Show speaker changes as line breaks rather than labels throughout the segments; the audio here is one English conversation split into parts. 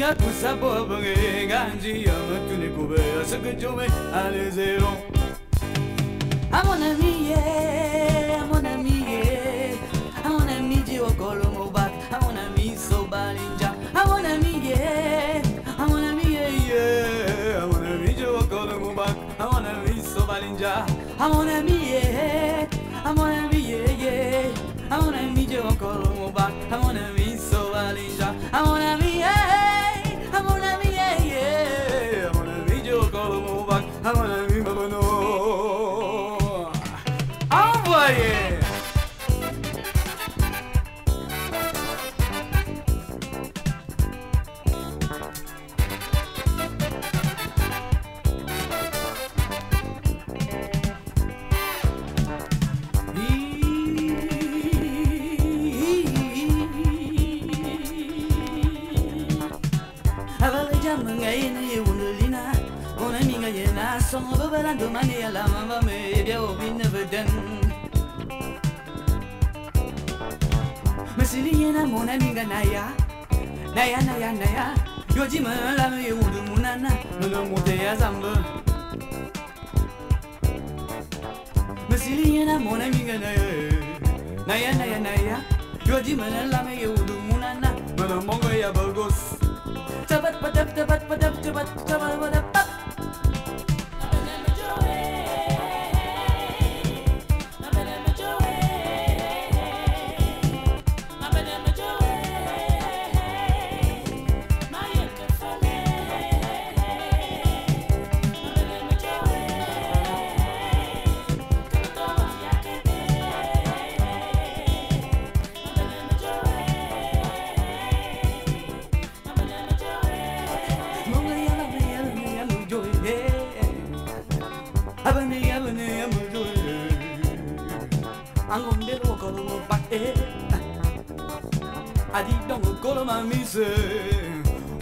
jome an zero. Mon amiga kusaba benga ndia mutune kuwa saka jome zero.
À mon
no. Envoyez!
Avale jamu ngai na ye wundulina Ona minga ye na songo babala do mani ala mama me bia o bin never done Masili ye na mona minga na ya Na ya na ya na ya Yo ji ma uh, la me ye wundu munana Nono mute ya zamba Masili ye na mona minga na ya Na ya na ya na ya Yo adidong koloma mise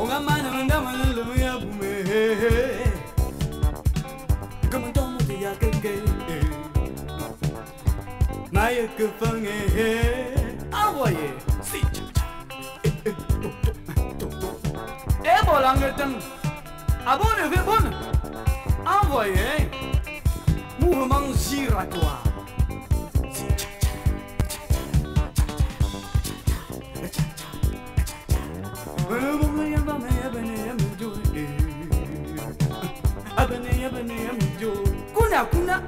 onga mana manda mana lumia bume come to mo dia ke
ke na ye ke fange awoye si cha cha e bolange tan abone ve bon awoye mu mang si ra toi hakuna